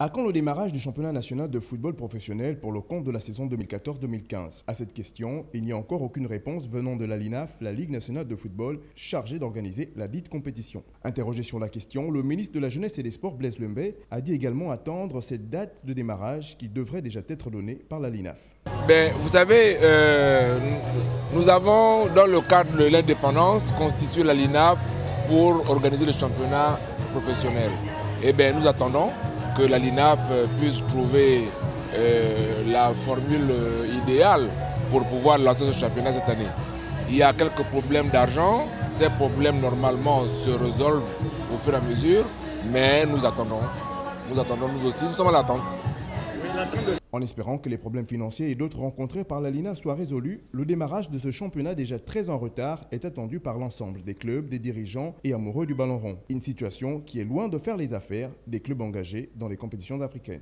À quand le démarrage du championnat national de football professionnel pour le compte de la saison 2014-2015 À cette question, il n'y a encore aucune réponse venant de la LINAF, la Ligue nationale de football, chargée d'organiser la dite compétition. Interrogé sur la question, le ministre de la Jeunesse et des Sports, Blaise Lembé, a dit également attendre cette date de démarrage qui devrait déjà être donnée par la LINAF. Ben, vous savez, euh, nous avons, dans le cadre de l'indépendance, constitué la LINAF pour organiser le championnat professionnel. Eh bien, nous attendons que la LINAF puisse trouver euh, la formule idéale pour pouvoir lancer ce championnat cette année. Il y a quelques problèmes d'argent, ces problèmes normalement se résolvent au fur et à mesure, mais nous attendons. Nous attendons nous aussi, nous sommes à l'attente. En espérant que les problèmes financiers et d'autres rencontrés par la LINA soient résolus, le démarrage de ce championnat déjà très en retard est attendu par l'ensemble des clubs, des dirigeants et amoureux du ballon rond. Une situation qui est loin de faire les affaires des clubs engagés dans les compétitions africaines.